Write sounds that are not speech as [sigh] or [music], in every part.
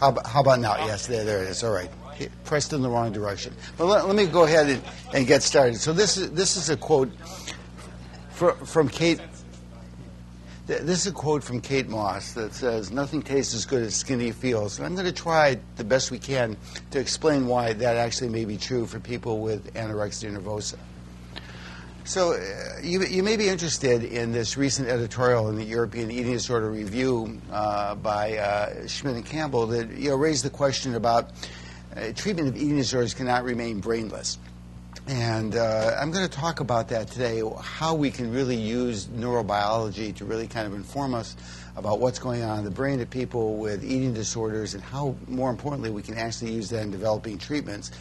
How, about- how about now? Yes, there, there it is. All right. Pressed in the wrong direction. But let, let me go ahead and, and get started. So this is this is a quote from, from Kate. This is a quote from Kate Moss that says, "Nothing tastes as good as skinny feels." And I'm going to try the best we can to explain why that actually may be true for people with anorexia nervosa. So, uh, you, you may be interested in this recent editorial in the European Eating Disorder Review uh, by uh, Schmidt and Campbell that you know, raised the question about uh, treatment of eating disorders cannot remain brainless. And uh, I'm going to talk about that today, how we can really use neurobiology to really kind of inform us about what's going on in the brain of people with eating disorders and how, more importantly, we can actually use that in developing treatments.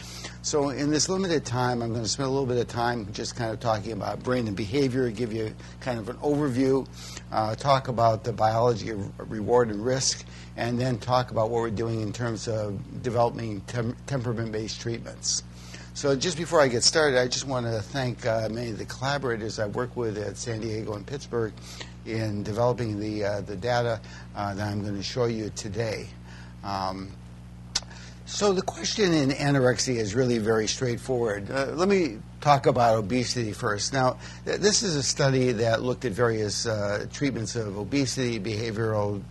So, in this limited time, I'm going to spend a little bit of time just kind of talking about brain and behavior, give you kind of an overview, uh, talk about the biology of reward and risk, and then talk about what we're doing in terms of developing tem- temperament based treatments. So just before I get started, I just want to thank uh, many of the collaborators I work with at San Diego and Pittsburgh in developing the, uh, the data uh, that I'm going to show you today. Um, so the question in anorexia is really very straightforward. Uh, let me talk about obesity first. Now, th- this is a study that looked at various uh, treatments of obesity, behavioral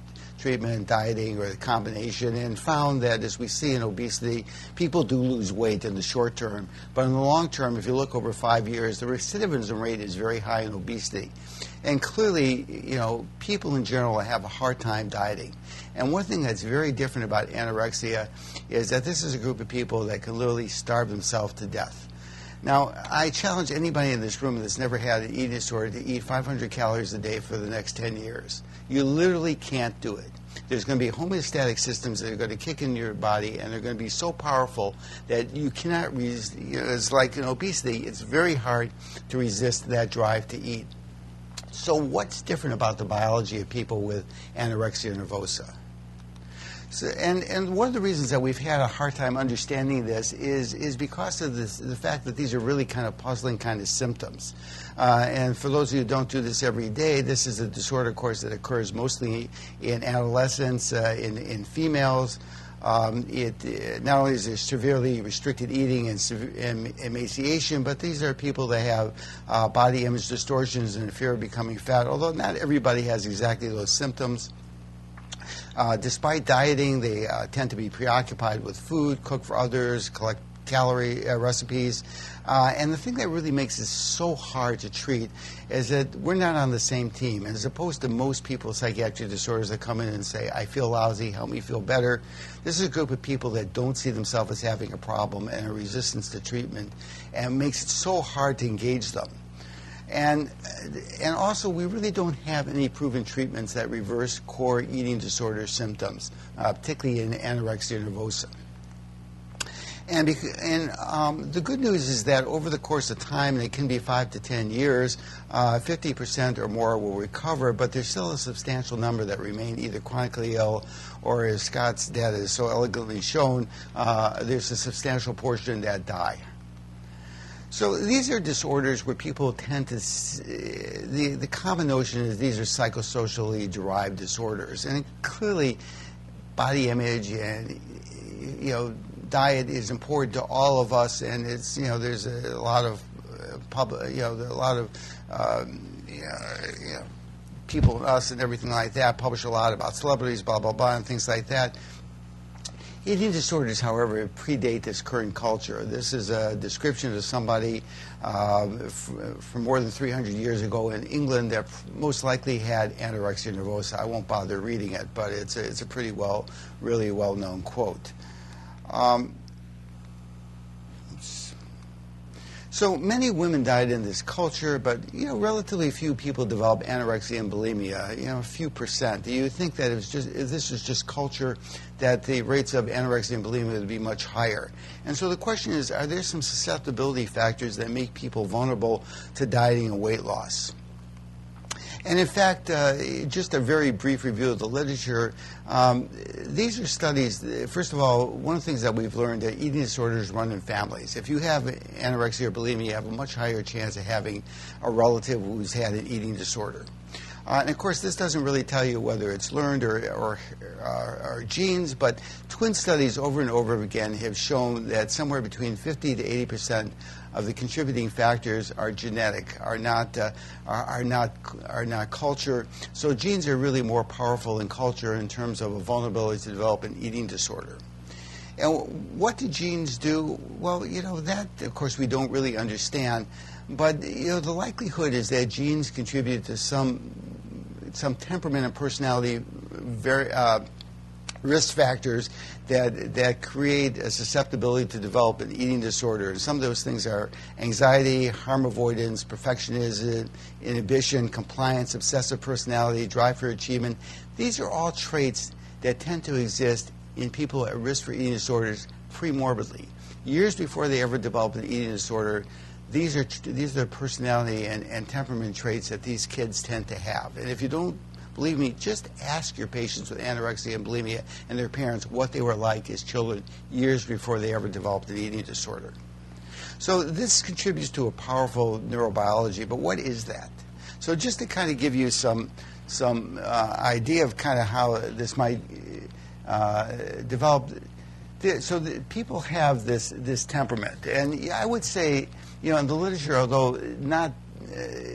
treatment, and dieting, or the combination, and found that as we see in obesity, people do lose weight in the short term. But in the long term, if you look over five years, the recidivism rate is very high in obesity. And clearly, you know, people in general have a hard time dieting. And one thing that's very different about anorexia is that this is a group of people that can literally starve themselves to death. Now, I challenge anybody in this room that's never had an eating disorder to eat 500 calories a day for the next 10 years. You literally can't do it. There's going to be homeostatic systems that are going to kick in your body, and they're going to be so powerful that you cannot resist. You know, it's like in obesity, it's very hard to resist that drive to eat. So, what's different about the biology of people with anorexia nervosa? So, and, and one of the reasons that we've had a hard time understanding this is, is because of this, the fact that these are really kind of puzzling kind of symptoms. Uh, and for those of you who don't do this every day, this is a disorder, of course, that occurs mostly in adolescents, uh, in, in females. Um, it uh, not only is there severely restricted eating and, and emaciation, but these are people that have uh, body image distortions and fear of becoming fat. Although not everybody has exactly those symptoms. Uh, despite dieting, they uh, tend to be preoccupied with food, cook for others, collect calorie uh, recipes. Uh, and the thing that really makes it so hard to treat is that we're not on the same team. As opposed to most people with psychiatric disorders that come in and say, I feel lousy, help me feel better. This is a group of people that don't see themselves as having a problem and a resistance to treatment and makes it so hard to engage them. And, and also, we really don't have any proven treatments that reverse core eating disorder symptoms, uh, particularly in anorexia nervosa. And, and um, the good news is that over the course of time, and it can be five to ten years, uh, 50% or more will recover, but there's still a substantial number that remain either chronically ill or, as Scott's data is so elegantly shown, uh, there's a substantial portion that die. So these are disorders where people tend to, the, the common notion is these are psychosocially derived disorders. And clearly, body image and, you know, diet is important to all of us. And it's, you know, there's a lot of uh, public, you know, a lot of, um, you know, people, us and everything like that, publish a lot about celebrities, blah, blah, blah, and things like that. Eating disorders, however, predate this current culture. This is a description of somebody uh, from more than 300 years ago in England that most likely had anorexia nervosa. I won't bother reading it, but it's a, it's a pretty well, really well-known quote. Um, so many women died in this culture, but you know, relatively few people develop anorexia and bulimia. You know, a few percent. Do you think that it was just this is just culture, that the rates of anorexia and bulimia would be much higher? And so the question is, are there some susceptibility factors that make people vulnerable to dieting and weight loss? And in fact, uh, just a very brief review of the literature. Um, these are studies. First of all, one of the things that we've learned that eating disorders run in families. If you have anorexia or bulimia, you have a much higher chance of having a relative who's had an eating disorder. Uh, and of course, this doesn't really tell you whether it's learned or, or, uh, or, genes, but twin studies over and over again have shown that somewhere between 50 to 80 percent of the contributing factors are genetic, are not, uh, are, are, not, are not culture. So genes are really more powerful than culture in terms of a vulnerability to develop an eating disorder. And what do genes do? Well, you know, that, of course, we don't really understand. But, you know, the likelihood is that genes contribute to some, some temperament and personality very, uh, risk factors that, that create a susceptibility to develop an eating disorder. And some of those things are anxiety, harm avoidance, perfectionism, inhibition, compliance, obsessive personality, drive for achievement. These are all traits that tend to exist in people at risk for eating disorders premorbidly. Years before they ever develop an eating disorder, these are, these are personality and, and temperament traits that these kids tend to have. And if you don't believe me, just ask your patients with anorexia and bulimia and their parents what they were like as children years before they ever developed an eating disorder. So this contributes to a powerful neurobiology, but what is that? So just to kind of give you some, some uh, idea of kind of how this might uh, develop. So people have this this temperament, and I would say, you know, in the literature, although not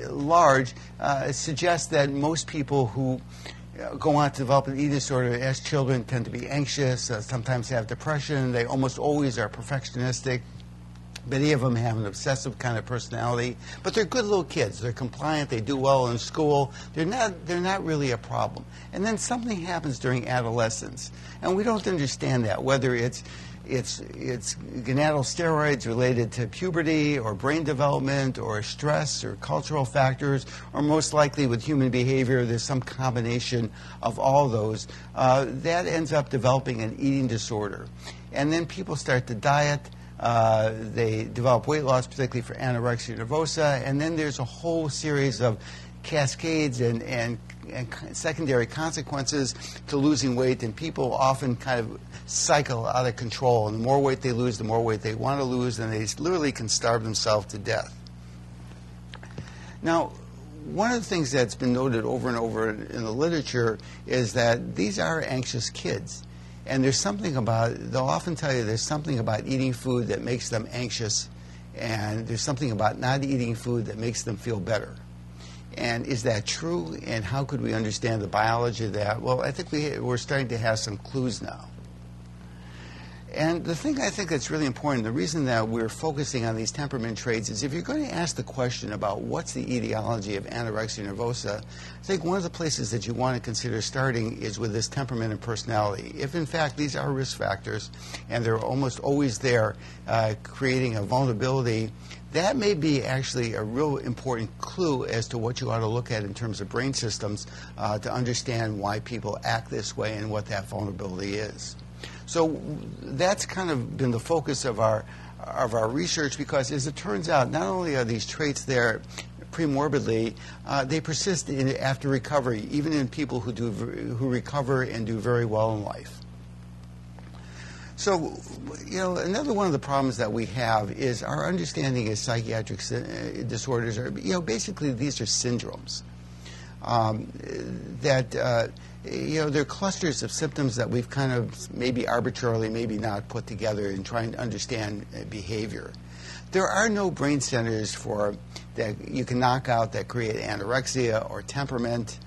large, uh, suggests that most people who uh, go on to develop an eating disorder as children tend to be anxious, uh, sometimes have depression. They almost always are perfectionistic. Many of them have an obsessive kind of personality, but they're good little kids. They're compliant. They do well in school. They're not. They're not really a problem. And then something happens during adolescence, and we don't understand that. Whether it's it's it's gonadal steroids related to puberty or brain development or stress or cultural factors, or most likely with human behavior, there's some combination of all those. Uh, that ends up developing an eating disorder, and then people start to diet uh, they develop weight loss, particularly for anorexia nervosa, and then there's a whole series of cascades and, and, and secondary consequences to losing weight, and people often kind of cycle out of control. And the more weight they lose, the more weight they want to lose, and they literally can starve themselves to death. Now, one of the things that's been noted over and over in the literature is that these are anxious kids. And there's something about, they'll often tell you there's something about eating food that makes them anxious, and there's something about not eating food that makes them feel better. And is that true? And how could we understand the biology of that? Well, I think we, we're starting to have some clues now. And the thing I think that's really important, the reason that we're focusing on these temperament traits is if you're going to ask the question about what's the etiology of anorexia nervosa, I think one of the places that you want to consider starting is with this temperament and personality. If in fact these are risk factors and they're almost always there uh, creating a vulnerability, that may be actually a real important clue as to what you ought to look at in terms of brain systems uh, to understand why people act this way and what that vulnerability is. So that's kind of been the focus of our of our research because, as it turns out, not only are these traits there premorbidly, uh, they persist in, after recovery, even in people who do who recover and do very well in life. So, you know, another one of the problems that we have is our understanding of psychiatric uh, disorders are, you know, basically these are syndromes um, that. Uh, you know, there are clusters of symptoms that we've kind of maybe arbitrarily, maybe not put together in trying to understand uh, behavior. There are no brain centers for that you can knock out that create anorexia or temperament.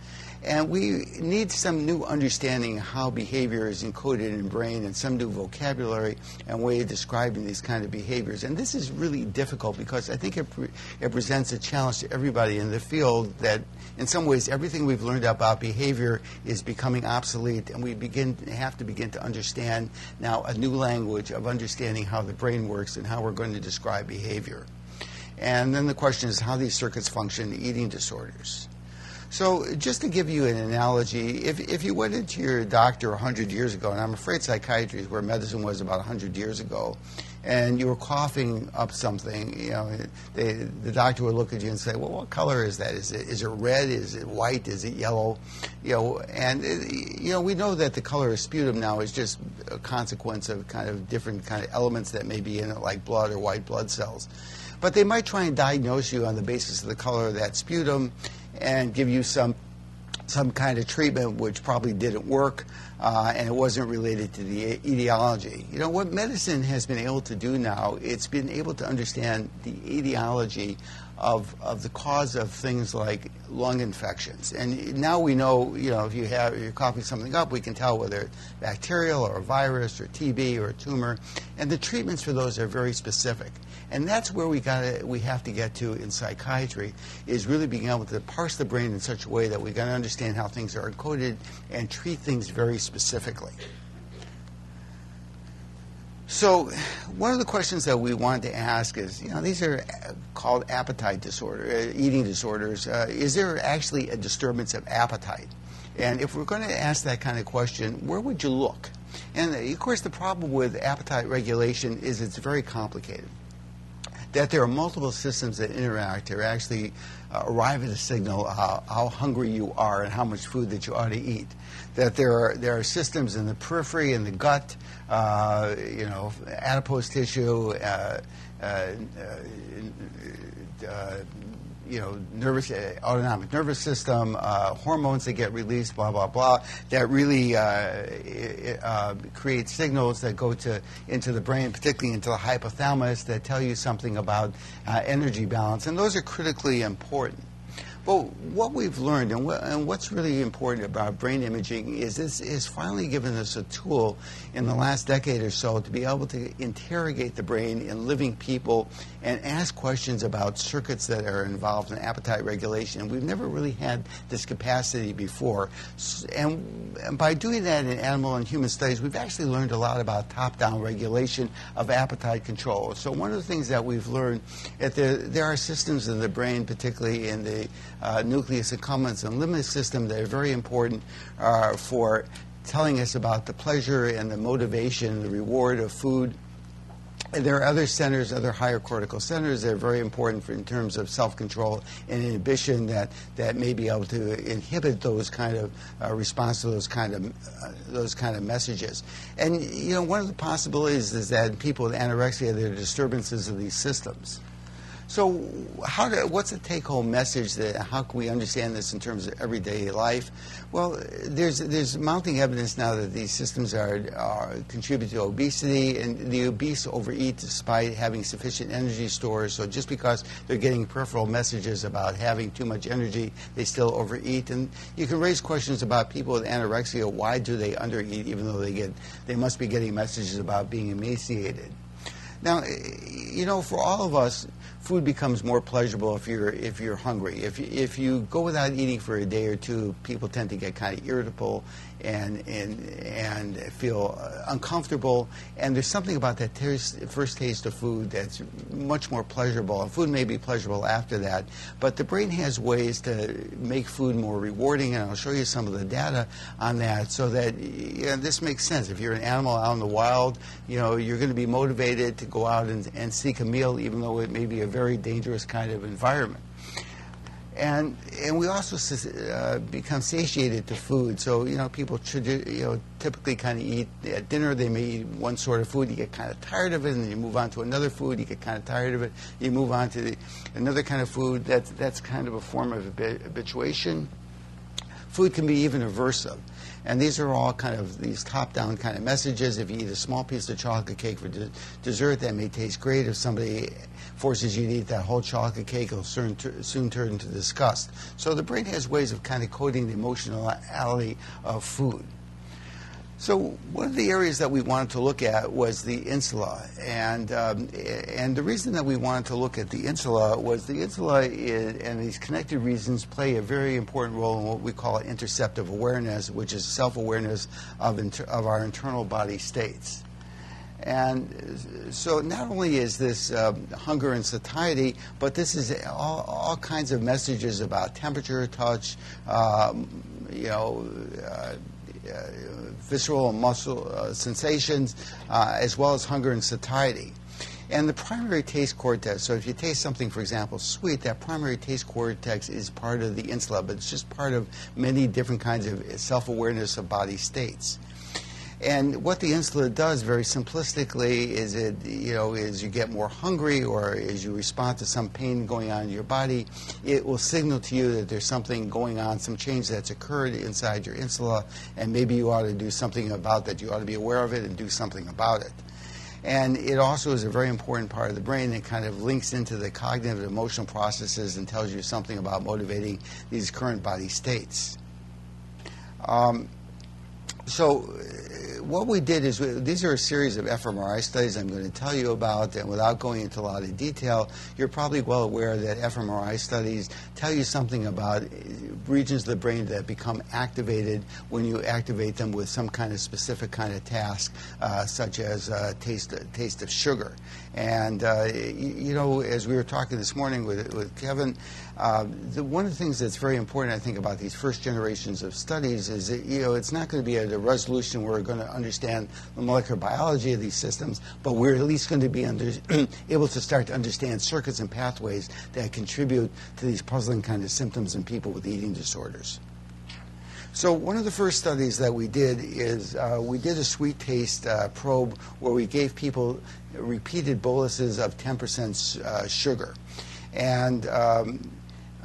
And we need some new understanding of how behavior is encoded in brain and some new vocabulary and way of describing these kind of behaviors. And this is really difficult because I think it, pre- it presents a challenge to everybody in the field that in some ways everything we've learned about behavior is becoming obsolete and we begin have to begin to understand now a new language of understanding how the brain works and how we're going to describe behavior. And then the question is how these circuits function in eating disorders. So, just to give you an analogy, if, if you went into your doctor 100 years ago, and I'm afraid psychiatry is where medicine was about 100 years ago, and you were coughing up something, you know, they, the doctor would look at you and say, "Well, what color is that? Is it is it red? Is it white? Is it yellow?" You know, and it, you know we know that the color of sputum now is just a consequence of kind of different kind of elements that may be in it, like blood or white blood cells. But they might try and diagnose you on the basis of the color of that sputum and give you some some kind of treatment which probably didn't work, uh, and it wasn't related to the etiology. You know, what medicine has been able to do now, it's been able to understand the etiology of, of the cause of things like lung infections. And now we know, you know, if you have, you're coughing something up, we can tell whether it's bacterial or a virus or TB or a tumor. And the treatments for those are very specific. And that's where we got we have to get to in psychiatry is really being able to parse the brain in such a way that we got to understand how things are encoded and treat things very specifically. So, one of the questions that we wanted to ask is, you know, these are called appetite disorder, uh, eating disorders. Uh, is there actually a disturbance of appetite? And if we're going to ask that kind of question, where would you look? And of course, the problem with appetite regulation is it's very complicated that there are multiple systems that interact to actually uh, arrive at a signal how, how hungry you are and how much food that you ought to eat. That there are, there are systems in the periphery, in the gut, uh, you know, adipose tissue, uh, uh, uh you know, nervous, uh, autonomic nervous system, uh, hormones that get released, blah, blah, blah, that really uh, uh, create signals that go to into the brain, particularly into the hypothalamus, that tell you something about uh, energy balance. And those are critically important. Well, what we've learned and, what, and, what's really important about brain imaging is this has finally given us a tool in the last decade or so to be able to interrogate the brain in living people and ask questions about circuits that are involved in appetite regulation. We've never really had this capacity before. And, and by doing that in animal and human studies, we've actually learned a lot about top-down regulation of appetite control. So one of the things that we've learned is that there, there are systems in the brain, particularly in the uh, nucleus accumbens and limbic system that are very important uh, for telling us about the pleasure and the motivation, the reward of food. And there are other centers, other higher cortical centers that are very important for, in terms of self-control and inhibition that, that may be able to inhibit those kind of uh, response to those kind of uh, those kind of messages. And you know, one of the possibilities is that people with anorexia, there are disturbances of these systems. So, how do, what's the take-home message? That how can we understand this in terms of everyday life? Well, there's there's mounting evidence now that these systems are, are contribute to obesity, and the obese overeat despite having sufficient energy stores. So, just because they're getting peripheral messages about having too much energy, they still overeat. And you can raise questions about people with anorexia. Why do they undereat, even though they get they must be getting messages about being emaciated? Now, you know, for all of us, food becomes more pleasurable if you're if you're hungry. If if you go without eating for a day or two, people tend to get kind of irritable and and and feel uncomfortable. And there's something about that first taste of food that's much more pleasurable. And food may be pleasurable after that, but the brain has ways to make food more rewarding. And I'll show you some of the data on that, so that you know, this makes sense. If you're an animal out in the wild, you know you're going to be motivated to go out and, and seek a meal, even though it may be a very dangerous kind of environment and and we also uh, become satiated to food. So you know, people you know typically kind of eat at dinner. They may eat one sort of food. You get kind of tired of it, and then you move on to another food. You get kind of tired of it. You move on to the, another kind of food. That's that's kind of a form of habituation. Food can be even aversive. And these are all kind of these top-down kind of messages. If you eat a small piece of chocolate cake for de dessert, that may taste great. If somebody forces you to eat that whole chocolate cake, it'll soon, soon turn into disgust. So the brain has ways of kind of coding the emotionality of food. So one of the areas that we wanted to look at was the insula, and um, and the reason that we wanted to look at the insula was the insula is, and these connected regions play a very important role in what we call interoceptive awareness, which is self-awareness of of our internal body states. And so not only is this um, hunger and satiety, but this is all, all, kinds of messages about temperature, touch, um, you know, uh, uh, visceral and muscle uh, sensations, uh, as well as hunger and satiety. And the primary taste cortex, so if you taste something, for example, sweet, that primary taste cortex is part of the insula, but it's just part of many different kinds of self awareness of body states. And what the insula does, very simplistically, is it you know is you get more hungry or as you respond to some pain going on in your body, it will signal to you that there's something going on, some change that's occurred inside your insula, and maybe you ought to do something about that. You ought to be aware of it and do something about it. And it also is a very important part of the brain that kind of links into the cognitive and emotional processes and tells you something about motivating these current body states. Um, so what we did is we, these are a series of fMRI studies I'm going to tell you about, and without going into a lot of detail, you're probably well aware that fMRI studies tell you something about regions of the brain that become activated when you activate them with some kind of specific kind of task, uh, such as uh, taste taste of sugar. And uh, you, you, know, as we were talking this morning with, with Kevin, uh, the, one of the things that's very important, I think, about these first generations of studies is that you know it's not going to be at a resolution where we're going to understand the molecular biology of these systems, but we're at least going to be under, [clears throat] able to start to understand circuits and pathways that contribute to these puzzling kind of symptoms in people with eating disorders. So one of the first studies that we did is uh, we did a sweet taste uh, probe where we gave people repeated boluses of 10% uh, sugar. And um,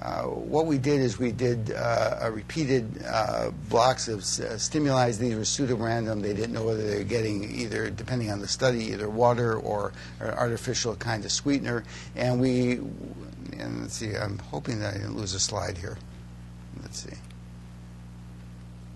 uh, what we did is we did uh, repeated uh, blocks of uh, stimuli. These were pseudo-random. They didn't know whether they were getting either, depending on the study, either water or, or artificial kind of sweetener. And we, and let's see, I'm hoping that I didn't lose a slide here. Let's see.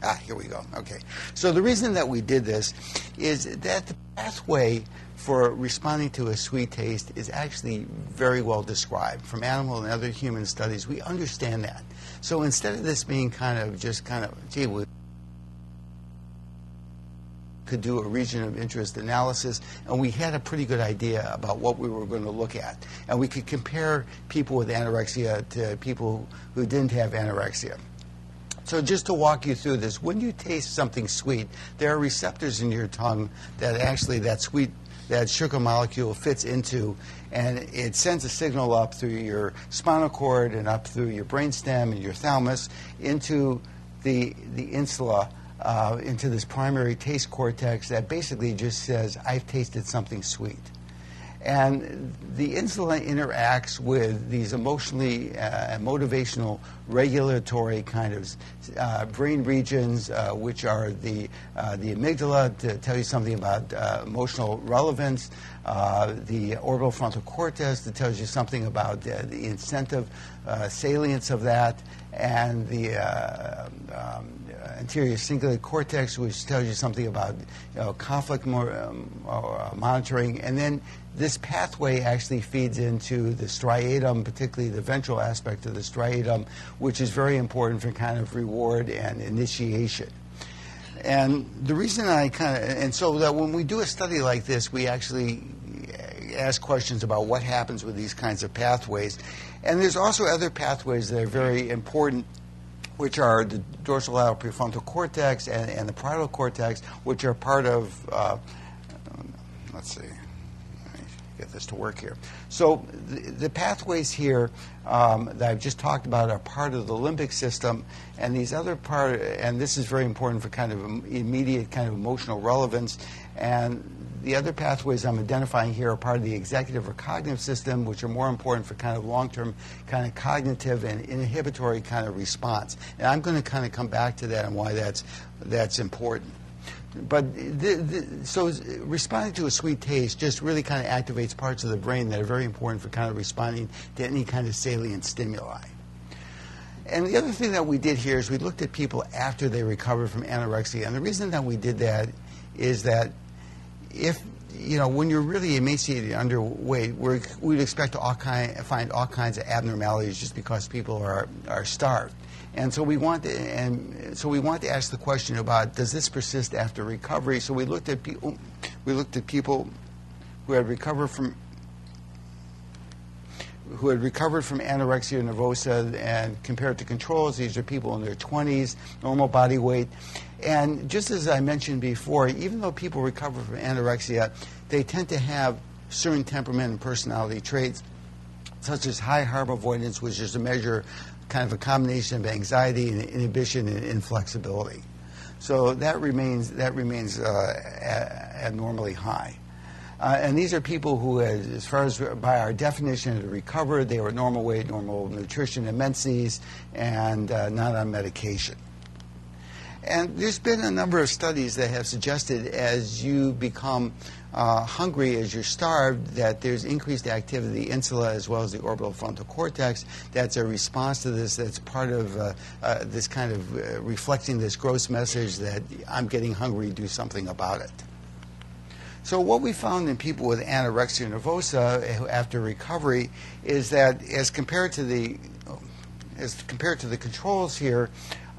Ah, here we go. Okay. So the reason that we did this is that the pathway for responding to a sweet taste is actually very well described from animal and other human studies. We understand that. So instead of this being kind of just kind of, gee, we could do a region of interest analysis, and we had a pretty good idea about what we were going to look at. And we could compare people with anorexia to people who didn't have anorexia. So just to walk you through this, when you taste something sweet, there are receptors in your tongue that actually that sweet that sugar molecule fits into, and it sends a signal up through your spinal cord and up through your brainstem and your thalamus into the, the insula, uh, into this primary taste cortex that basically just says, I've tasted something sweet. And the insula interacts with these emotionally uh, motivational regulatory kind of uh, brain regions, uh, which are the, uh, the amygdala, to tell you something about uh, emotional relevance, uh, the orbital frontal cortex, that tells you something about the incentive salience of that, and the um, anterior cingulate cortex, which tells you something about you know, conflict more, um, monitoring, and then this pathway actually feeds into the striatum, particularly the ventral aspect of the striatum, which is very important for kind of reward and initiation. And the reason I kind of, and so that when we do a study like this, we actually ask questions about what happens with these kinds of pathways. And there's also other pathways that are very important, which are the dorsolateral prefrontal cortex and, and the parietal cortex, which are part of, uh, let's see, get this to work here. So the, the pathways here um, that I've just talked about are part of the limbic system, and these other part, and this is very important for kind of immediate kind of emotional relevance. And the other pathways I'm identifying here are part of the executive or cognitive system, which are more important for kind of long-term kind of cognitive and inhibitory kind of response. And I'm going to kind of come back to that and why that's that's important but the, the, so responding to a sweet taste just really kind of activates parts of the brain that are very important for kind of responding to any kind of salient stimuli. And the other thing that we did here is we looked at people after they recovered from anorexia. And the reason that we did that is that if you know, when you're really emaciated, underweight, we would expect to all kind, find all kinds of abnormalities just because people are, are starved. And so we want to, and so we want to ask the question about does this persist after recovery? So we looked at people, we looked at people who had recovered from who had recovered from anorexia nervosa and compared to controls. These are people in their 20s, normal body weight. And just as I mentioned before, even though people recover from anorexia, they tend to have certain temperament and personality traits, such as high harm avoidance, which is a measure kind of a combination of anxiety and inhibition and inflexibility. So that remains, that remains uh, abnormally high. Uh, and these are people who, as far as by our definition, had recovered. They were normal weight, normal nutrition and menses, and uh, not on medication. And there's been a number of studies that have suggested as you become uh, hungry, as you're starved, that there's increased activity of the insula as well as the orbital frontal cortex. That's a response to this. That's part of uh, uh, this kind of uh, reflecting this gross message that I'm getting hungry, do something about it. So what we found in people with anorexia nervosa after recovery is that as compared to the as compared to the controls here,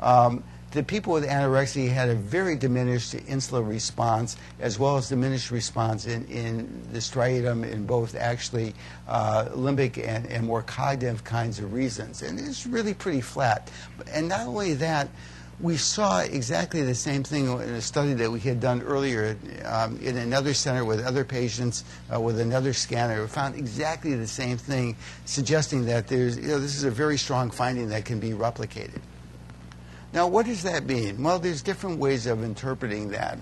um, the people with anorexia had a very diminished insula response as well as diminished response in, in the striatum in both actually uh, limbic and, and more cognitive kinds of reasons. And it's really pretty flat. And not only that, we saw exactly the same thing in a study that we had done earlier um, in another center with other patients uh, with another scanner. We found exactly the same thing, suggesting that there's, you know, this is a very strong finding that can be replicated. Now, what does that mean? Well, there's different ways of interpreting that.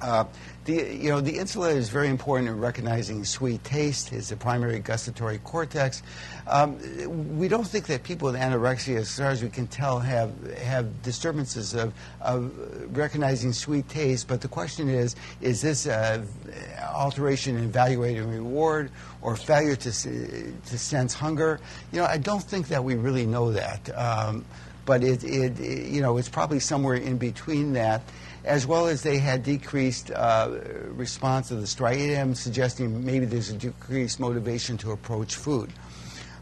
Uh, the, you know, the insula is very important in recognizing sweet taste. It's the primary gustatory cortex. Um, we don't think that people with anorexia, as far as we can tell, have have disturbances of, of recognizing sweet taste. But the question is, is this uh, alteration in evaluating reward or failure to to sense hunger? You know, I don't think that we really know that. Um, but it, it, it, you know, it's probably somewhere in between that as well as they had decreased uh, response to the striatum, suggesting maybe there's a decreased motivation to approach food.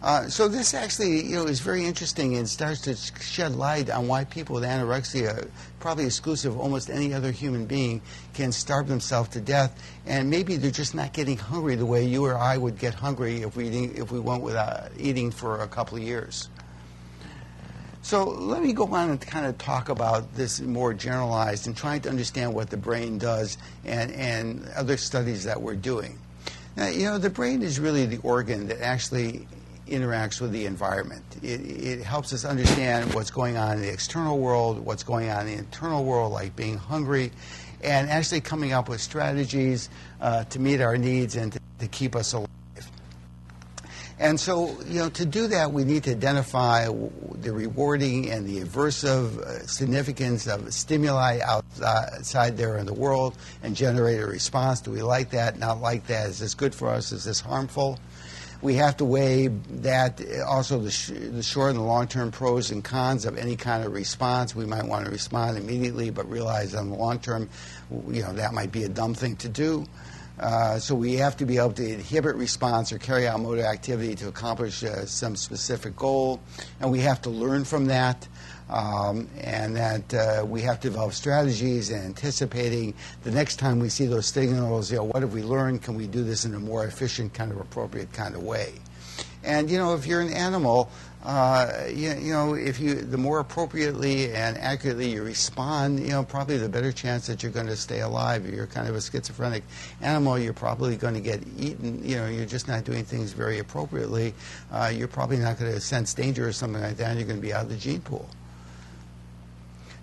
Uh, so this actually, you know, is very interesting and starts to shed light on why people with anorexia, probably exclusive of almost any other human being, can starve themselves to death, and maybe they're just not getting hungry the way you or I would get hungry if we if we went without eating for a couple of years. So let me go on and kind of talk about this more generalized and trying to understand what the brain does and, and other studies that we're doing. Now, you know, the brain is really the organ that actually interacts with the environment. It, it, helps us understand what's going on in the external world, what's going on in the internal world, like being hungry, and actually coming up with strategies uh, to meet our needs and to, to keep us alive. And so, you know, to do that, we need to identify the rewarding and the aversive uh, significance of stimuli outside there in the world and generate a response. Do we like that? Not like that? Is this good for us? Is this harmful? We have to weigh that also the, sh- the short and the long term pros and cons of any kind of response. We might want to respond immediately, but realize on the long term, you know, that might be a dumb thing to do. Uh, so we have to be able to inhibit response or carry out motor activity to accomplish uh, some specific goal, and we have to learn from that. Um, and that uh, we have to develop strategies and anticipating the next time we see those signals, you know, what have we learned? Can we do this in a more efficient, kind of appropriate kind of way? And you know, if you're an animal, uh, you, you, know, if you the more appropriately and accurately you respond, you know, probably the better chance that you're going to stay alive. If you're kind of a schizophrenic animal, you're probably going to get eaten. You know, you're just not doing things very appropriately. Uh, you're probably not going to sense danger or something like that. and You're going to be out of the gene pool.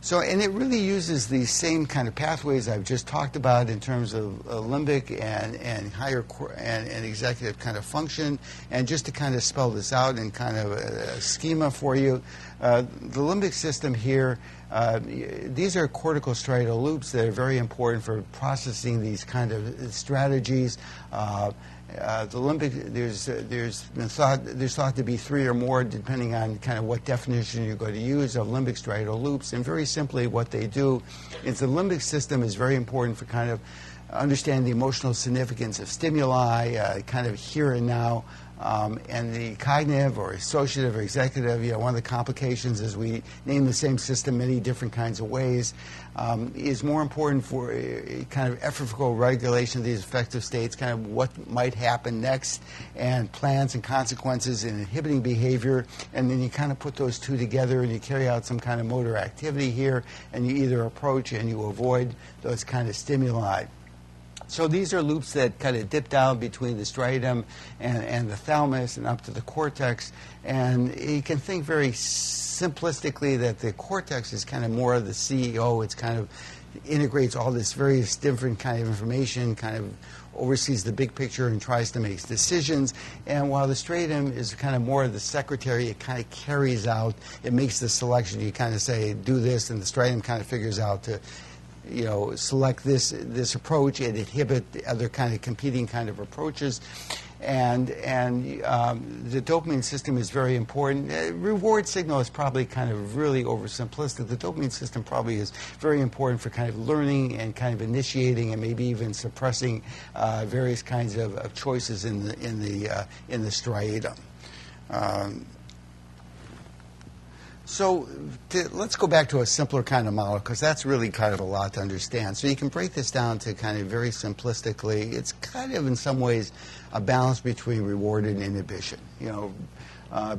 So, and it really uses these same kind of pathways I've just talked about in terms of limbic and, and higher and, and, executive kind of function. And just to kind of spell this out in kind of a, a schema for you, uh, the limbic system here, uh, these are cortical striatal loops that are very important for processing these kind of strategies. Uh, uh, the limbic, there's, uh, there's thought, there's thought to be three or more, depending on kind of what definition you're going to use of limbic striatal loops. And very simply, what they do is the limbic system is very important for kind of understanding the emotional significance of stimuli, uh, kind of here and now. Um, and the cognitive or associative or executive, you know, one of the complications is we name the same system many different kinds of ways, um, is more important for kind of effortful regulation of these affective states, kind of what might happen next, and plans and consequences in inhibiting behavior. And then you kind of put those two together and you carry out some kind of motor activity here, and you either approach and you avoid those kind of stimuli. So these are loops that kind of dip down between the striatum and, and the thalamus and up to the cortex. And you can think very simplistically that the cortex is kind of more of the CEO. It's kind of integrates all this various different kind of information, kind of oversees the big picture and tries to make decisions. And while the striatum is kind of more of the secretary, it kind of carries out, it makes the selection. You kind of say, do this, and the striatum kind of figures out to you know, select this this approach and inhibit the other kind of competing kind of approaches. And and um, the dopamine system is very important. Uh, reward signal is probably kind of really oversimplistic. The dopamine system probably is very important for kind of learning and kind of initiating and maybe even suppressing uh, various kinds of, of, choices in the in the uh, in the striatum. Um, so to, let's go back to a simpler kind of model because that's really kind of a lot to understand. So you can break this down to kind of very simplistically. It's kind of in some ways a balance between reward and inhibition. You know, uh,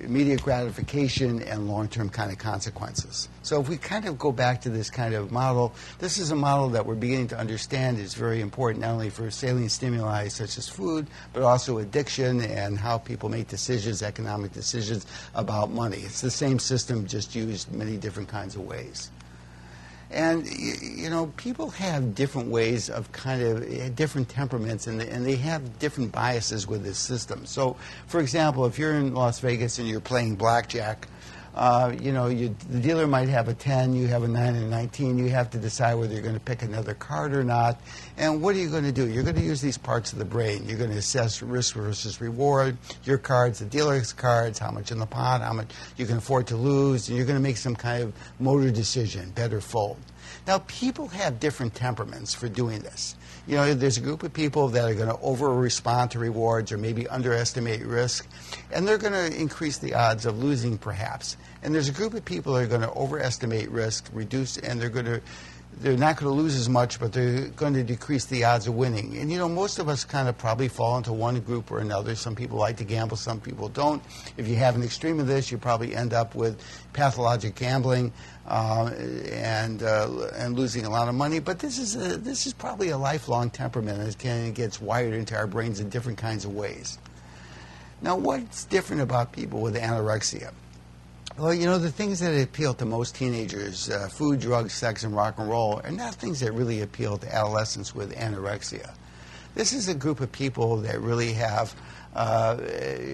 immediate gratification and long-term kind of consequences. So if we kind of go back to this kind of model, this is a model that we're beginning to understand is very important not only for salient stimuli such as food, but also addiction and how people make decisions, economic decisions about money. It's the same system, just used many different kinds of ways. And, you know, people have different ways of kind of eh, different temperaments and, and they have different biases with this system. So, for example, if you're in Las Vegas and you're playing blackjack, uh, you know, you, the dealer might have a 10, you have a 9 and a 19. You have to decide whether you're going to pick another card or not. And what are you going to do? You're going to use these parts of the brain. You're going to assess risk versus reward, your cards, the dealer's cards, how much in the pot, how much you can afford to lose, and you're going to make some kind of motor decision, better fold. Now, people have different temperaments for doing this. You know, there's a group of people that are going to over respond to rewards or maybe underestimate risk, and they're going to increase the odds of losing perhaps. And there's a group of people that are going to overestimate risk, reduce, and they're going to they're not going to lose as much, but they're going to decrease the odds of winning. And you know, most of us kind of probably fall into one group or another. Some people like to gamble, some people don't. If you have an extreme of this, you probably end up with pathologic gambling uh, and uh, and losing a lot of money. But this is a, this is probably a lifelong temperament, and it gets wired into our brains in different kinds of ways. Now, what's different about people with anorexia? Well, you know, the things that appeal to most teenagers, uh, food, drugs, sex, and rock and roll, are not things that really appeal to adolescents with anorexia. This is a group of people that really have uh,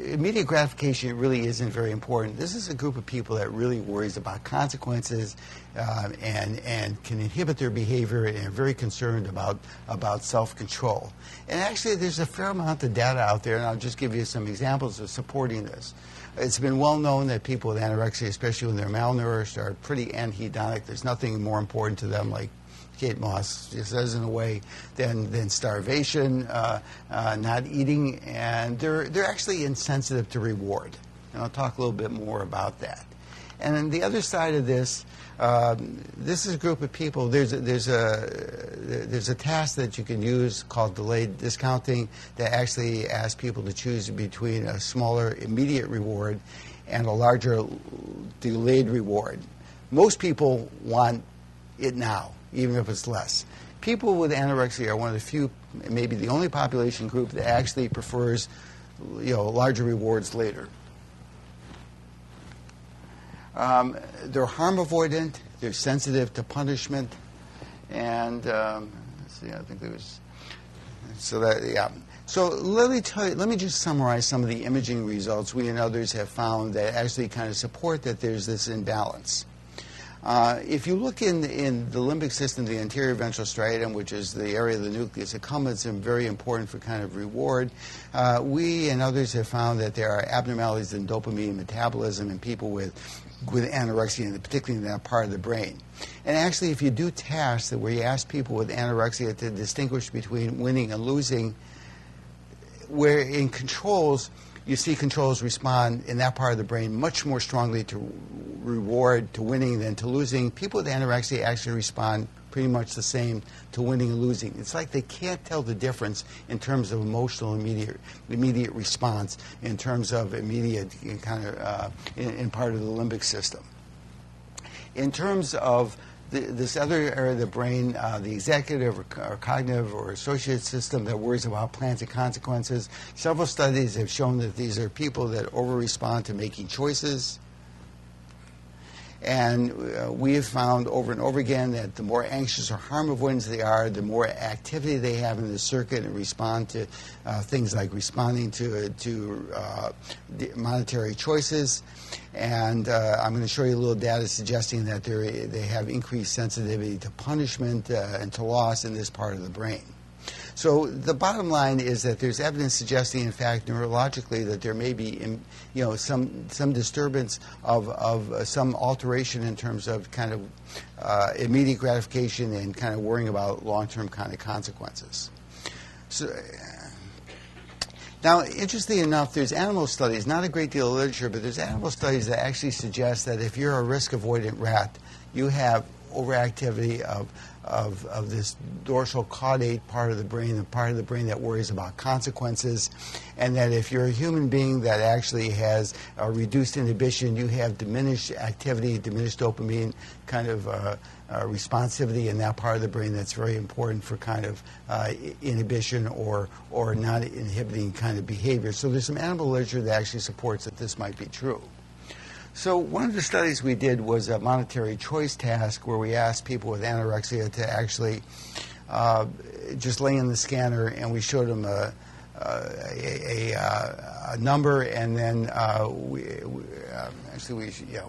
immediate gratification it really isn't very important. This is a group of people that really worries about consequences uh, and and can inhibit their behavior and are very concerned about about self-control. And actually, there's a fair amount of data out there, and I'll just give you some examples of supporting this. It's been well known that people with anorexia, especially when they're malnourished, are pretty anhedonic. There's nothing more important to them like Kate Moss just says in a way than, than starvation, uh, uh, not eating, and they're, they're actually insensitive to reward. And I'll talk a little bit more about that. And then the other side of this, um, this is a group of people. There's a, there's a there's a task that you can use called delayed discounting that actually asks people to choose between a smaller immediate reward and a larger delayed reward. Most people want it now, even if it's less. People with anorexia are one of the few, maybe the only population group that actually prefers, you know, larger rewards later. Um, they're harm avoidant. They're sensitive to punishment, and um, see, I think there was so that yeah. So let me tell you, let me just summarize some of the imaging results we and others have found that actually kind of support that there's this imbalance. Uh, if you look in, in the limbic system, the anterior ventral striatum, which is the area of the nucleus accumbens and very important for kind of reward, uh, we and others have found that there are abnormalities in dopamine metabolism in people with with anorexia, particularly in that part of the brain. And actually, if you do tasks where you ask people with anorexia to distinguish between winning and losing, where in controls, you see controls respond in that part of the brain much more strongly to reward, to winning than to losing. People with anorexia actually respond pretty much the same to winning and losing. It's like they can't tell the difference in terms of emotional immediate immediate response, in terms of immediate kind of uh, in, in part of the limbic system. In terms of the, this other area of the brain, uh, the executive or, or, cognitive or associative system that worries about plans and consequences. Several studies have shown that these are people that over respond to making choices. And uh, we have found over and over again that the more anxious or harm avoidance they are, the more activity they have in the circuit and respond to uh, things like responding to, to uh, monetary choices. And uh, I'm going to show you a little data suggesting that they have increased sensitivity to punishment uh, and to loss in this part of the brain. So the bottom line is that there's evidence suggesting, in fact, neurologically, that there may be, you know, some some disturbance of of uh, some alteration in terms of kind of uh, immediate gratification and kind of worrying about long-term kind of consequences. So. Now, interestingly enough, there's animal studies, not a great deal of literature, but there's animal studies that actually suggest that if you're a risk avoidant rat, you have overactivity of of, of this dorsal caudate part of the brain, the part of the brain that worries about consequences, and that if you're a human being that actually has a reduced inhibition, you have diminished activity, diminished dopamine kind of uh, uh, responsivity in that part of the brain that's very important for kind of uh, inhibition or, or not inhibiting kind of behavior. So there's some animal literature that actually supports that this might be true. So one of the studies we did was a monetary choice task where we asked people with anorexia to actually uh, just lay in the scanner and we showed them a, a, a, a number and then uh, we, we uh, actually we yeah,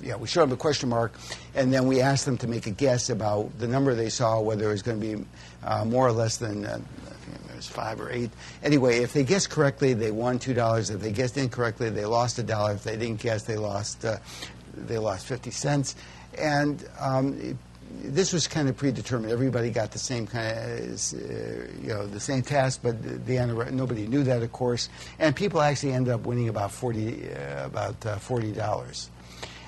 yeah, we showed them a question mark, and then we asked them to make a guess about the number they saw, whether it was going to be uh, more or less than was five or eight. Anyway, if they guessed correctly, they won two dollars. If they guessed incorrectly, they lost a dollar. If they didn't guess, they lost uh, they lost fifty cents. And um, this was kind of predetermined. Everybody got the same kind of, uh, you know, the same task, but the, the nobody knew that, of course. And people actually ended up winning about forty, uh, about uh, forty dollars.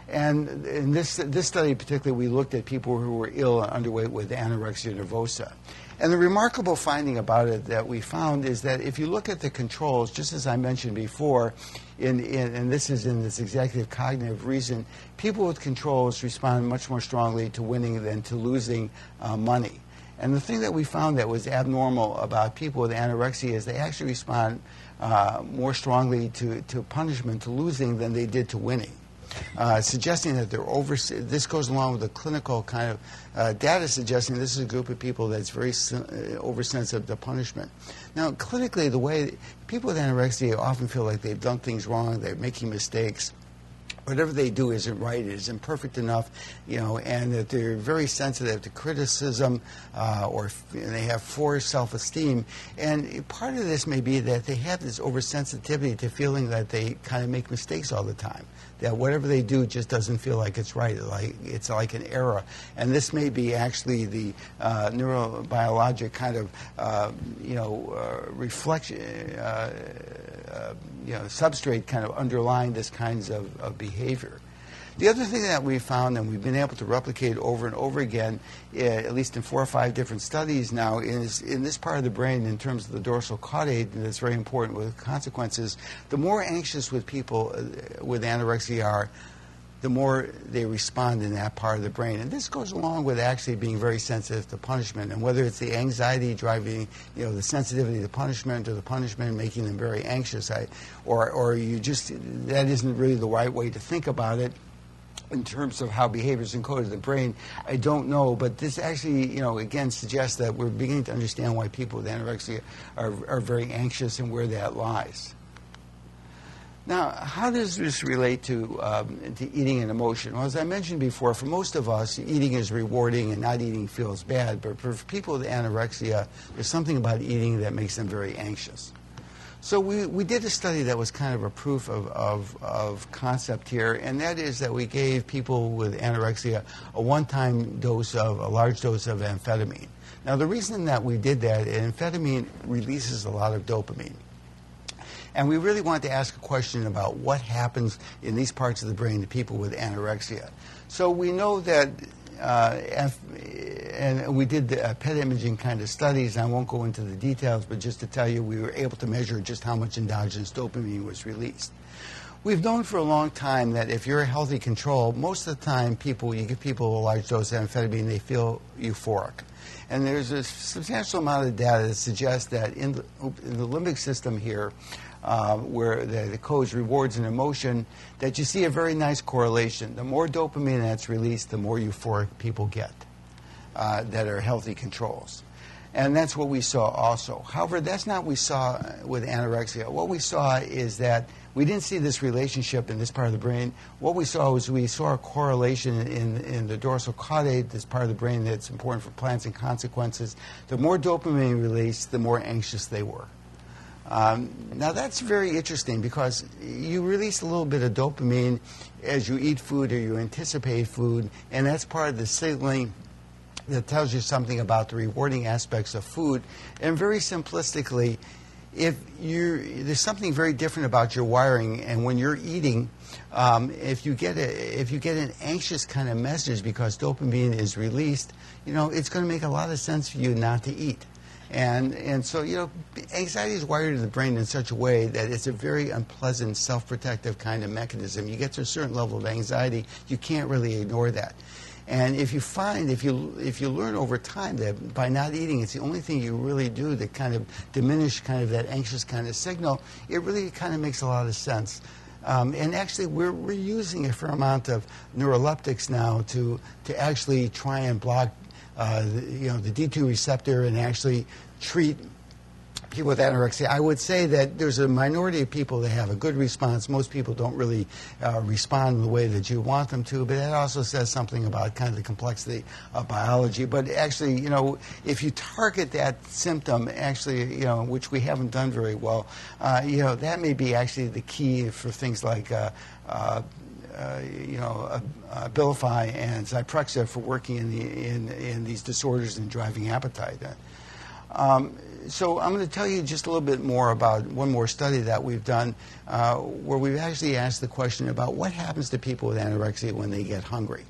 And in this this study, particularly, we looked at people who were ill and underweight with anorexia nervosa. And the remarkable finding about it that we found is that if you look at the controls, just as I mentioned before, in, in, and this is in this executive cognitive reason, people with controls respond much more strongly to winning than to losing uh, money. And the thing that we found that was abnormal about people with anorexia is they actually respond uh, more strongly to, to punishment, to losing, than they did to winning uh, suggesting that they're over. This goes along with the clinical kind of uh, data suggesting this is a group of people that's very uh, oversensitive to punishment. Now, clinically, the way people with anorexia often feel like they've done things wrong, they're making mistakes whatever they do isn't right, it isn't perfect enough, you know, and that they're very sensitive to criticism uh, or they have poor self-esteem. And part of this may be that they have this oversensitivity to feeling that they kind of make mistakes all the time. That whatever they do just doesn't feel like it's right, like it's like an error. And this may be actually the uh, neurobiologic kind of, uh, you know, uh, reflection uh, uh, you know, substrate kind of underlying this kinds of, of behavior. The other thing that we found, and we've been able to replicate over and over again, uh, at least in four or five different studies now, is in this part of the brain, in terms of the dorsal caudate, and that's very important with consequences. The more anxious with people uh, with anorexia are, the more they respond in that part of the brain. And this goes along with actually being very sensitive to punishment. And whether it's the anxiety driving, you know, the sensitivity to punishment or the punishment making them very anxious, I, or, or you just, that isn't really the right way to think about it in terms of how behavior is encoded in the brain, I don't know. But this actually, you know, again suggests that we're beginning to understand why people with anorexia are, are very anxious and where that lies. Now, how does this relate to, um, to eating and emotion? Well, as I mentioned before, for most of us, eating is rewarding and not eating feels bad. But for people with anorexia, there's something about eating that makes them very anxious. So we, we did a study that was kind of a proof of, of, of concept here, and that is that we gave people with anorexia a one-time dose of, a large dose of amphetamine. Now, the reason that we did that, amphetamine releases a lot of dopamine. And we really wanted to ask a question about what happens in these parts of the brain to people with anorexia. So we know that, and we did the, uh, PET imaging kind of studies. I won't go into the details, but just to tell you, we were able to measure just how much endogenous dopamine was released. We've known for a long time that if you're a healthy control, most of the time people, you give people a large dose of amphetamine, they feel euphoric. And there's a substantial amount of data that suggests that in the, in the limbic system here, uh, where the, the codes rewards an emotion, that you see a very nice correlation. The more dopamine that's released, the more euphoric people get uh, that are healthy controls. And that's what we saw also. However, that's not what we saw with anorexia. What we saw is that we didn't see this relationship in this part of the brain. What we saw was we saw a correlation in, in the dorsal caudate, this part of the brain that's important for plans and consequences. The more dopamine released, the more anxious they were. Um, now that's very interesting because you release a little bit of dopamine as you eat food or you anticipate food, and that's part of the signaling that tells you something about the rewarding aspects of food. And very simplistically, if you there's something very different about your wiring, and when you're eating, um, if you get a, if you get an anxious kind of message because dopamine is released, you know it's going to make a lot of sense for you not to eat. And, and so, you know, anxiety is wired in the brain in such a way that it's a very unpleasant, self protective kind of mechanism. You get to a certain level of anxiety, you can't really ignore that. And if you find, if you, if you learn over time that by not eating, it's the only thing you really do to kind of diminish kind of that anxious kind of signal, it really kind of makes a lot of sense. Um, and actually, we're, we're using a fair amount of neuroleptics now to, to actually try and block uh, you know, the D2 receptor and actually treat people with anorexia, I would say that there's a minority of people that have a good response. Most people don't really uh, respond in the way that you want them to, but that also says something about kind of the complexity of biology. But actually, you know, if you target that symptom, actually, you know, which we haven't done very well, uh, you know, that may be actually the key for things like. Uh, uh, uh, you know, uh, uh, and Zyprexa for working in, the, in, in these disorders and driving appetite. Um, so I'm going to tell you just a little bit more about one more study that we've done uh, where we've actually asked the question about what happens to people with anorexia when they get hungry.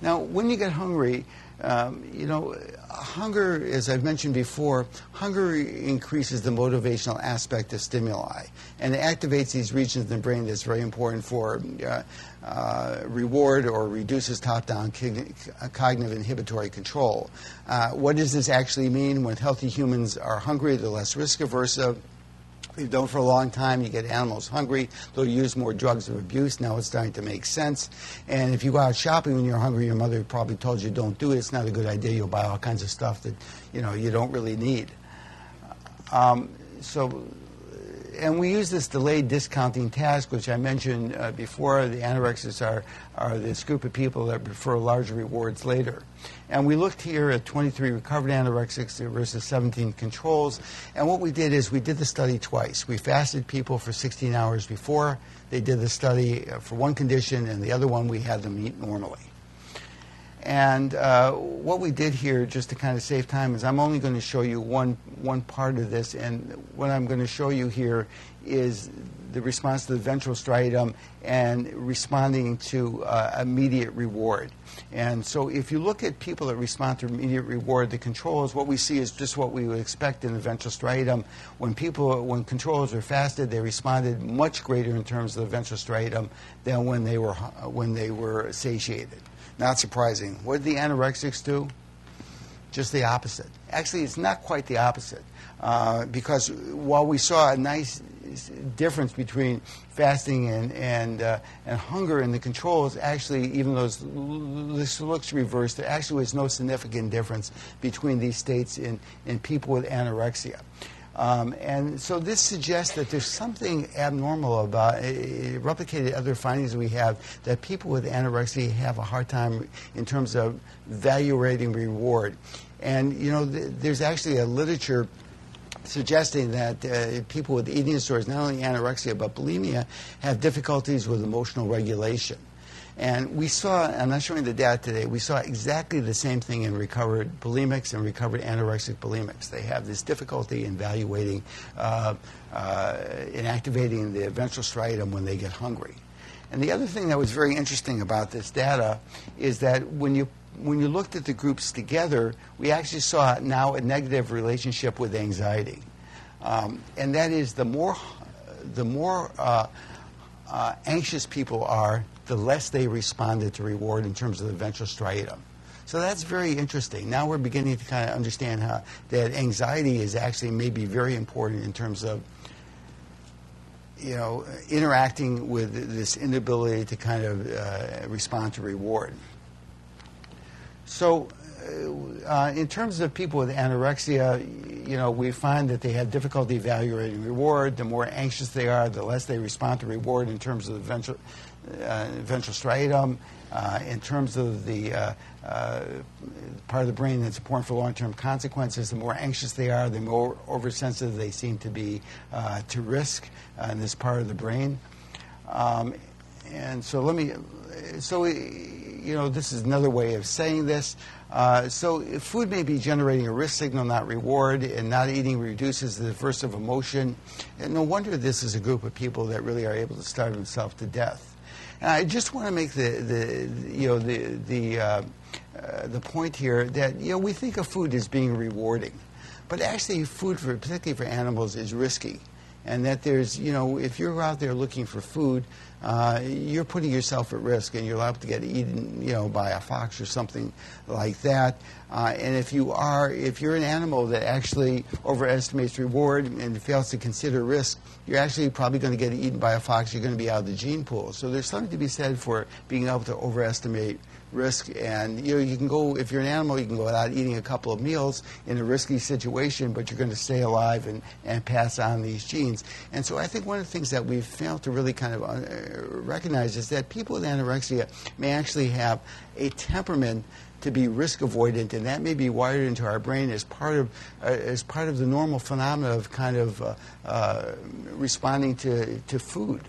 Now, when you get hungry, um, you know, hunger, as I've mentioned before, hunger increases the motivational aspect of stimuli, and it activates these regions in the brain that's very important for uh, uh, reward or reduces top-down cognitive inhibitory control. Uh, what does this actually mean? When healthy humans are hungry, they're less risk averse. We've done for a long time you get animals hungry, they'll use more drugs of abuse. Now it's starting to make sense. And if you go out shopping when you're hungry, your mother probably told you don't do it. It's not a good idea. You'll buy all kinds of stuff that you know you don't really need. Um, so and we use this delayed discounting task, which I mentioned uh, before. The anorexics are, are this group of people that prefer larger rewards later. And we looked here at 23 recovered anorexics versus 17 controls. And what we did is we did the study twice. We fasted people for 16 hours before they did the study uh, for one condition, and the other one we had them eat normally. And uh, what we did here, just to kind of save time, is I'm only going to show you one, one part of this. And what I'm going to show you here is the response to the ventral striatum and responding to uh, immediate reward. And so if you look at people that respond to immediate reward, the controls, what we see is just what we would expect in the ventral striatum. When people, when controls were fasted, they responded much greater in terms of the ventral striatum than when they were, when they were satiated. Not surprising. What did the anorexics do? Just the opposite. Actually, it's not quite the opposite. Uh, because while we saw a nice difference between fasting and, and, uh, and hunger in the controls, actually, even though this looks reversed, there actually was no significant difference between these states in, in people with anorexia. Um, and so this suggests that there's something abnormal about it, replicated other findings we have that people with anorexia have a hard time in terms of evaluating reward. And you know, th- there's actually a literature suggesting that uh, people with eating disorders, not only anorexia but bulimia, have difficulties with emotional regulation. And we saw, I'm not showing the data today, we saw exactly the same thing in recovered bulimics and recovered anorexic bulimics. They have this difficulty in evaluating, uh, uh, in activating the ventral striatum when they get hungry. And the other thing that was very interesting about this data is that when you when you looked at the groups together, we actually saw now a negative relationship with anxiety, um, and that is the more the more uh, uh, anxious people are, the less they responded to reward in terms of the ventral striatum. So that's very interesting. Now we're beginning to kind of understand how that anxiety is actually maybe very important in terms of you know interacting with this inability to kind of uh, respond to reward. So uh, in terms of people with anorexia, you know, we find that they have difficulty evaluating reward. The more anxious they are, the less they respond to reward in terms of the ventral, uh, ventral striatum. Uh, in terms of the uh, uh, part of the brain that's important for long-term consequences, the more anxious they are, the more oversensitive they seem to be uh, to risk in this part of the brain. Um, and so let me, so you know, this is another way of saying this. Uh, so food may be generating a risk signal, not reward, and not eating reduces the aversive emotion. And no wonder this is a group of people that really are able to starve themselves to death. And I just want to make the, the you know the the uh, uh, the point here that you know we think of food as being rewarding, but actually food for particularly for animals is risky and that there's, you know, if you're out there looking for food, uh, you're putting yourself at risk and you're liable to get eaten, you know, by a fox or something like that. Uh, and if you are, if you're an animal that actually overestimates reward and fails to consider risk, you're actually probably going to get eaten by a fox. You're going to be out of the gene pool. So there's something to be said for being able to overestimate risk. And you know, you can go if you're an animal, you can go without eating a couple of meals in a risky situation, but you're going to stay alive and, and pass on these genes. And so I think one of the things that we've failed to really kind of uh, recognize is that people with anorexia may actually have a temperament to be risk avoidant, and that may be wired into our brain as part of uh, as part of the normal phenomena of kind of uh, uh, responding to, to food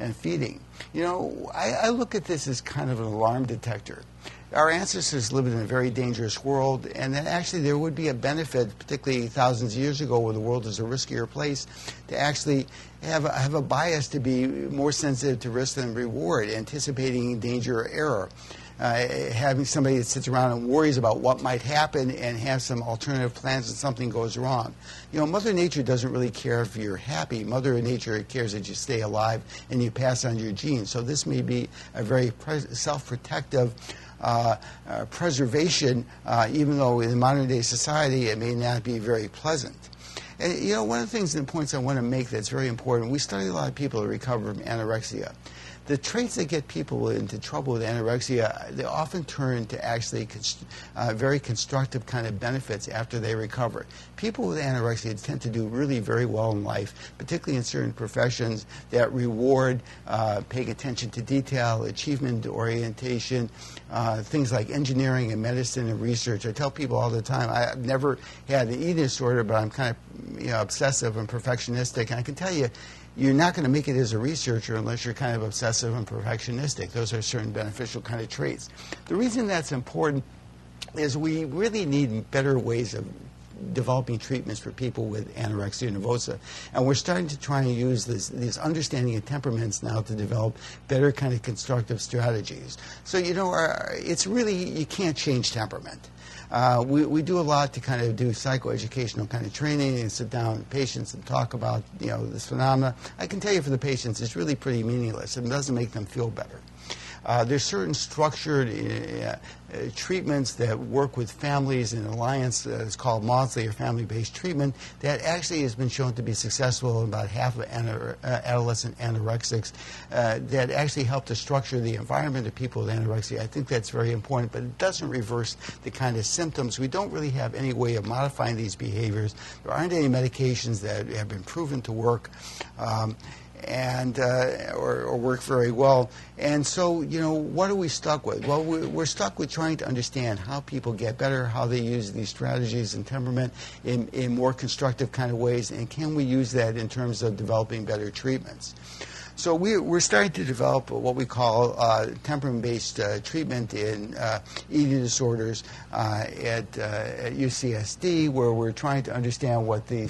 and feeding. You know, I, I look at this as kind of an alarm detector our ancestors lived in a very dangerous world, and that actually there would be a benefit, particularly thousands of years ago, where the world was a riskier place, to actually have a, have a bias to be more sensitive to risk than reward, anticipating danger or error uh, having somebody that sits around and worries about what might happen and has some alternative plans if something goes wrong. You know, Mother Nature doesn't really care if you're happy. Mother Nature cares that you stay alive and you pass on your genes. So this may be a very self-protective uh, uh, preservation, uh, even though in modern day society it may not be very pleasant. And you know, one of the things and points I want to make that's very important, we study a lot of people who recover from anorexia the traits that get people into trouble with anorexia, they often turn to actually const- uh, very constructive kind of benefits after they recover. People with anorexia tend to do really very well in life, particularly in certain professions that reward uh, paying attention to detail, achievement orientation, uh, things like engineering and medicine and research. I tell people all the time, I've never had an eating disorder, but I'm kind of you know, obsessive and perfectionistic. And I can tell you, you're not going to make it as a researcher unless you're kind of obsessive and perfectionistic. Those are certain beneficial kind of traits. The reason that's important is we really need better ways of developing treatments for people with anorexia nervosa. And we're starting to try and use this, this understanding of temperaments now to develop better kind of constructive strategies. So, you know, our, it's really, you can't change temperament. Uh, we, we do a lot to kind of do psychoeducational kind of training and sit down with patients and talk about, you know, this phenomena. I can tell you for the patients, it's really pretty meaningless. And doesn't make them feel better. Uh, there's certain structured uh, uh, treatments that work with families in alliance. Uh, it's called Maudsley or family-based treatment that actually has been shown to be successful in about half of uh, adolescent anorexics. that actually help to structure the environment of people with anorexia. I think that's very important, but it doesn't reverse the kind of symptoms. We don't really have any way of modifying these behaviors. There aren't any medications that have been proven to work. Um, and uh, or, or, work very well. And so, you know, what are we stuck with? Well, we're stuck with trying to understand how people get better, how they use these strategies and temperament in, in more constructive kind of ways, and can we use that in terms of developing better treatments? So we, are starting to develop what we call uh, temperament-based uh, treatment in uh, eating disorders uh, at, uh, at, UCSD, where we're trying to understand what the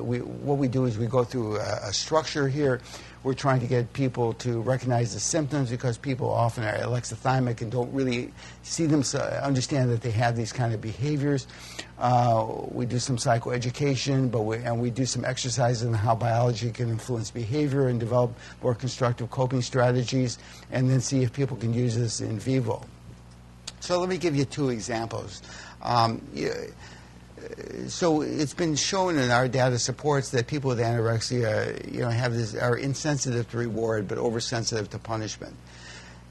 we, what we do is we go through a, a structure here We're trying to get people to recognize the symptoms because people often are alexithymic and don't really see them, understand that they have these kind of behaviors. Uh, we do some psychoeducation, but we, and we do some exercises on how biology can influence behavior and develop more constructive coping strategies, and then see if people can use this in vivo. So let me give you two examples. Um, so it's been shown and our data supports that people with anorexia you know have this are insensitive to reward but oversensitive to punishment.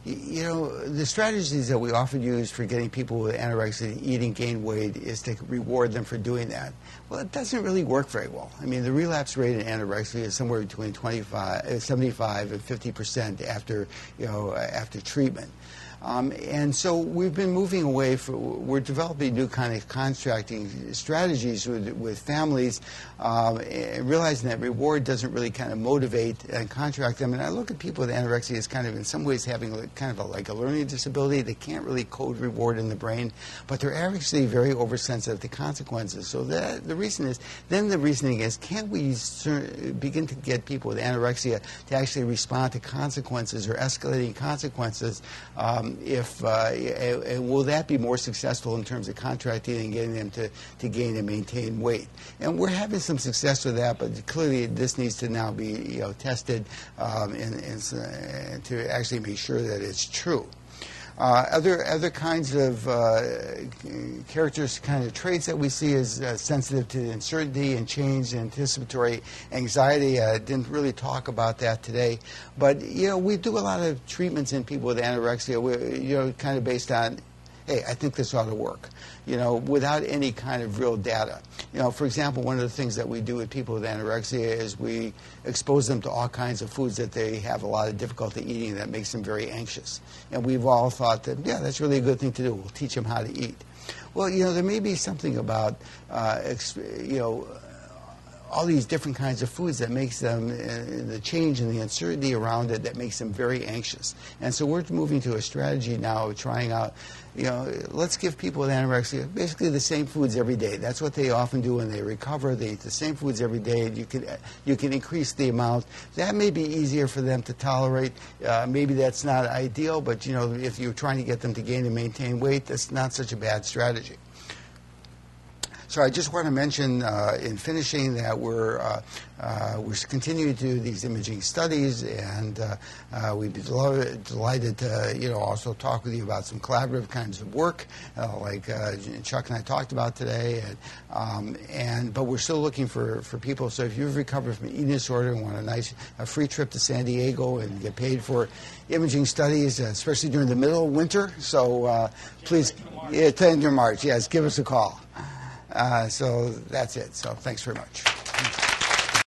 You know the strategies that we often use for getting people with anorexia to eat and gain weight is to reward them for doing that. Well it doesn't really work very well. I mean the relapse rate in anorexia is somewhere between 25 75 and 50 percent after you know after treatment um, and so we've been moving away. From, we're developing new kind of contracting strategies with, with families, um, realizing that reward doesn't really kind of motivate and contract them. And I look at people with anorexia as kind of, in some ways, having kind of a, like a learning disability. They can't really code reward in the brain, but they're actually very oversensitive to consequences. So that, the reason is, then the reasoning is, can we begin to get people with anorexia to actually respond to consequences or escalating consequences? Um, if uh, and will that be more successful in terms of contracting and getting them to, to gain and maintain weight? And we're having some success with that, but clearly this needs to now be you know tested um, and, and uh, to actually make sure that it's true. Uh, other other kinds of uh, characters, kind of traits that we see is uh, sensitive to uncertainty and change, and anticipatory anxiety. I didn't really talk about that today, but you know we do a lot of treatments in people with anorexia. We, you know, kind of based on hey, I think this ought to work, you know, without any kind of real data. You know, for example, one of the things that we do with people with anorexia is we expose them to all kinds of foods that they have a lot of difficulty eating that makes them very anxious. And we've all thought that, yeah, that's really a good thing to do. We'll teach them how to eat. Well, you know, there may be something about, uh, you know, all these different kinds of foods that makes them uh, the change and the uncertainty around it that makes them very anxious. And so we're moving to a strategy now of trying out, you know, let's give people with anorexia basically the same foods every day. That's what they often do when they recover. They eat the same foods every day. You can you can increase the amount. That may be easier for them to tolerate. Uh, maybe that's not ideal, but you know, if you're trying to get them to gain and maintain weight, that's not such a bad strategy. So I just want to mention uh, in finishing that we're uh, uh, we're continuing to do these imaging studies, and uh, uh, we'd be delighted to you know also talk with you about some collaborative kinds of work, uh, like Chuck and I talked about today. And, um, and but we're still looking for, for people. So if you've recovered from eating disorder and want a nice a free trip to San Diego and get paid for imaging studies, especially during the middle of winter, so please, yeah, 10 March, yes, give us a call. Uh, so that's it. So thanks very much.